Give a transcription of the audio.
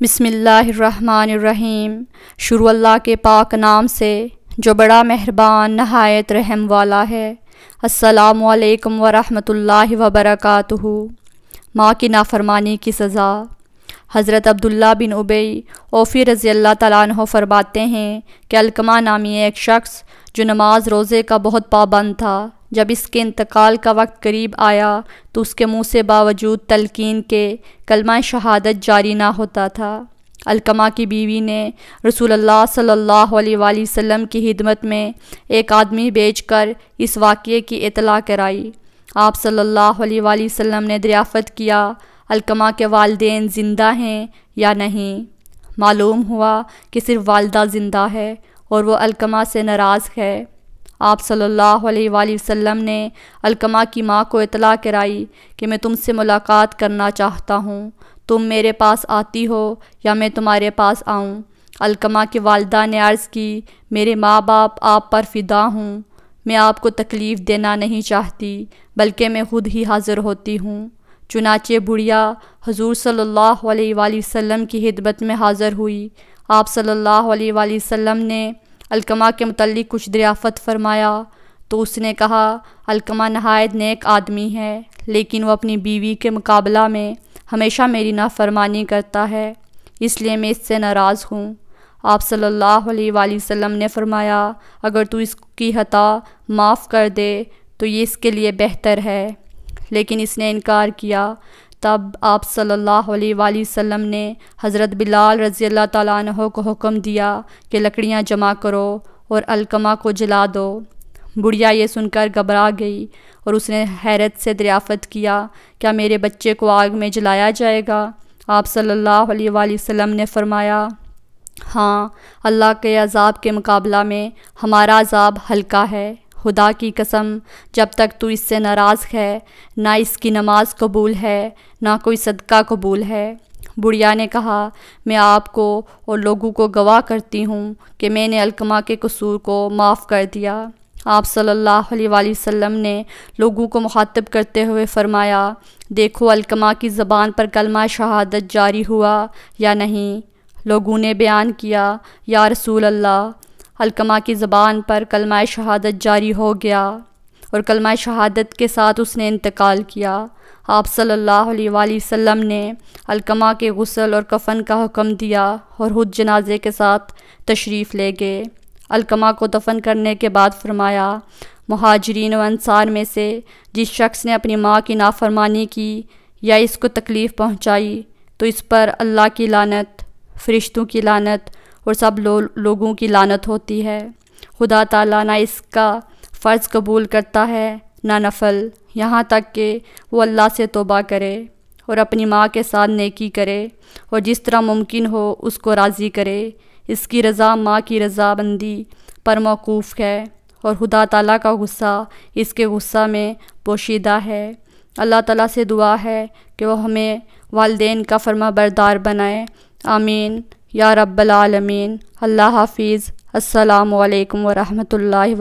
बिसमीम शुरू अल्लाह के पाक नाम से, जो बड़ा मेहरबान, नहायत, रहम वाला है। अस्सलामुअलैकुम वरहमतुल्लाहि वबरकातुहु। माँ की नाफरमानी की सज़ा। हज़रत अब्दुल्ला बिन उबई ओफ़ी रज़ी अल्लाह तु फरमाते हैं कि अलकमा नामी एक शख्स, जो नमाज़ रोज़े का बहुत पाबंद था जब इसके इंतकाल का वक्त करीब आया तो उसके मुँह से बावजूद तलकीन के कलमा शहादत जारी ना होता था। अलकमा की बीवी ने रसूल अल्लाह सल्लल्लाहु अलैहि वसल्लम की हिदमत में एक आदमी बेचकर इस वाक़े की इतला कराई। आप सल्लल्लाहु अलैहि वसल्लम ने दरियाफ़त किया, अलकमा के वालदे ज़िंदा हैं या नहीं? मालूम हुआ कि सिर्फ़ वालदा ज़िंदा है और वो अलकमा से नाराज़ है। आप सल्लल्लाहु अलैहि वसल्लम ने अलकमा की माँ को इतला कराई कि मैं तुमसे मुलाकात करना चाहता हूँ। तुम मेरे पास आती हो या मैं तुम्हारे पास आऊँ? अलकमा की वालदा ने अर्ज़ की, मेरे माँ बाप आप पर फ़िदा हूँ। मैं आपको तकलीफ़ देना नहीं चाहती, बल्कि मैं खुद ही हाज़िर होती हूँ। चुनाचे बुढ़िया हजूर सल्लल्लाहु अलैहि वसल्लम की हिदमत में हाज़िर हुई। आप सल्लल्लाहु अलैहि वसल्लम ने अलकमा के मतलब कुछ दरियाफ़त फरमाया। तो उसने कहा, अलकमा नहायत नेक आदमी है, लेकिन वो अपनी बीवी के मुकाबला में हमेशा मेरी नाफरमानी करता है, इसलिए मैं इससे नाराज़ हूँ। आप सल्लल्लाहु अलैहि वसल्लम ने फरमाया, अगर तू इसकी हता माफ़ कर दे तो ये इसके लिए बेहतर है। लेकिन इसने इनकार किया। तब आप सल्लल्लाहु अलैहि वसल्लम ने हज़रत बिलाल रज़ी अल्लाह तु को हुक्म दिया कि लकड़ियाँ जमा करो और अलकमा को जला दो। बुढ़िया ये सुनकर घबरा गई और उसने हैरत से दरियाफ़त किया, क्या मेरे बच्चे को आग में जलाया जाएगा? आप सल्लल्लाहु अलैहि वसल्लम ने फरमाया हाँ अल्लाह के अज़ाब के मुकाबला में हमारा अज़ाब हल्का है। खुदा की कसम, जब तक तू इससे नाराज़ है, ना इसकी नमाज़ कबूल है, ना कोई सदका कबूल है। बुढ़िया ने कहा, मैं आपको और लोगों को गवाह करती हूँ कि मैंने अलकमा के कसूर को माफ़ कर दिया। आप सल्लल्लाहु अलैहि वसल्लम ने लोगों को मुखातब करते हुए फ़रमाया, देखो अलकमा की ज़बान पर कलमा शहादत जारी हुआ या नहीं। लोगों ने बयान किया, या रसूल अल्लाह अलकमा की ज़बान पर कलमा शहादत जारी हो गया और कलमा शहादत के साथ उसने इंतकाल किया। आप सल्लल्लाहु अलैहि वसल्लम ने अलकमा के गसल और कफन का हुक्म दिया और खुद जनाजे के साथ तशरीफ़ ले गए। अलकमा को दफन करने के बाद फरमाया, महाजरीन व अंसार में से जिस शख्स ने अपनी माँ की नाफरमानी की या इसको तकलीफ़ पहुँचाई तो इस पर अल्लाह की लानत, फ़रिश्तों की लानत और सब लो, लोगों की लानत होती है। खुदा ताला ना इसका फ़र्ज़ कबूल करता है ना नफल। यहाँ तक कि वो अल्लाह से तोबा करे और अपनी माँ के साथ नेकी करे और जिस तरह मुमकिन हो उसको राज़ी करे। इसकी रज़ा माँ की रज़ाबंदी पर मौकूफ़ है और खुदा ताला का गुस्सा इसके गुस्सा में पोशीदा है। अल्लाह ताला से दुआ है कि वह हमें वालदेन का फर्मा बरदार बनाए। आमीन। या रब्बल अल्लाह हाफिज़। अस्सलाम वालेकुम वरहमतुल्लाहि